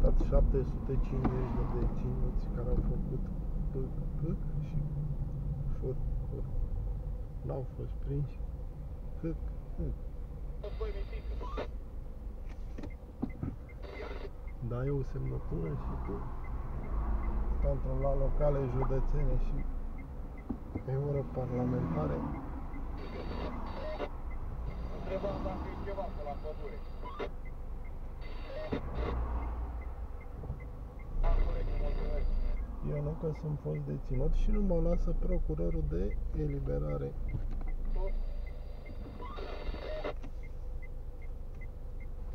reabilitat 750 de deținuți care au făcut pâc, pâc și fur, fur. N-au fost prinși. Pâc, pâc. Dai o semnătură și tu controla locale, județene și europarlamentare. Întrebam dacă e ceva pe la pădure. Eu nu că sunt fost deținut și nu mă lasă procurorul de eliberare.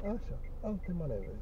Așa, alte manevre.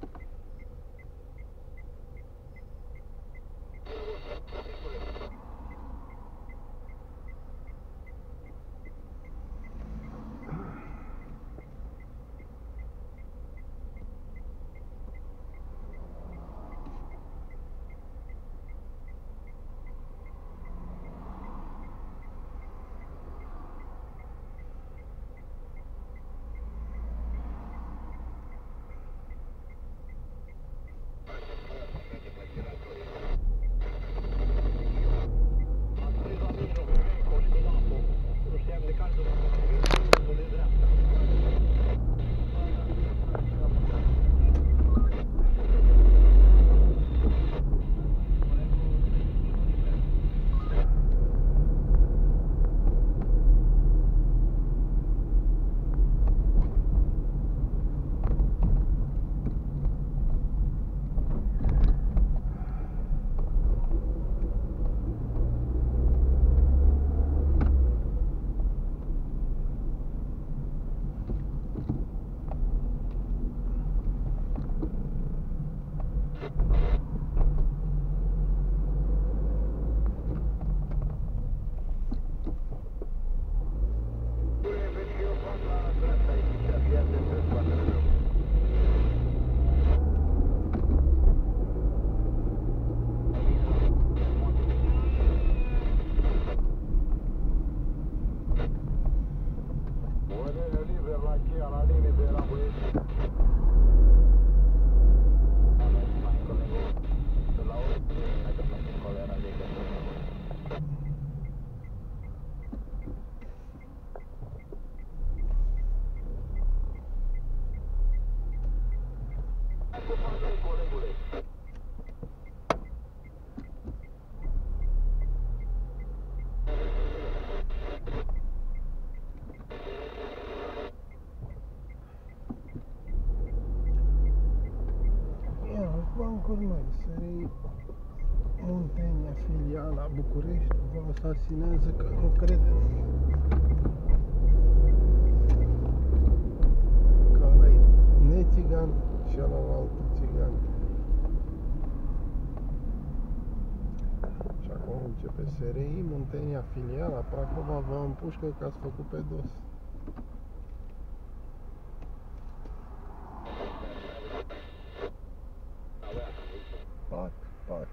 Ia, bancuri noi, SRI Muntenia, filiala București, vă asasinează că nu credeți. Municipio em manter a filial a Pracova va împușcă ca să făcut pe dos. Pac, pac.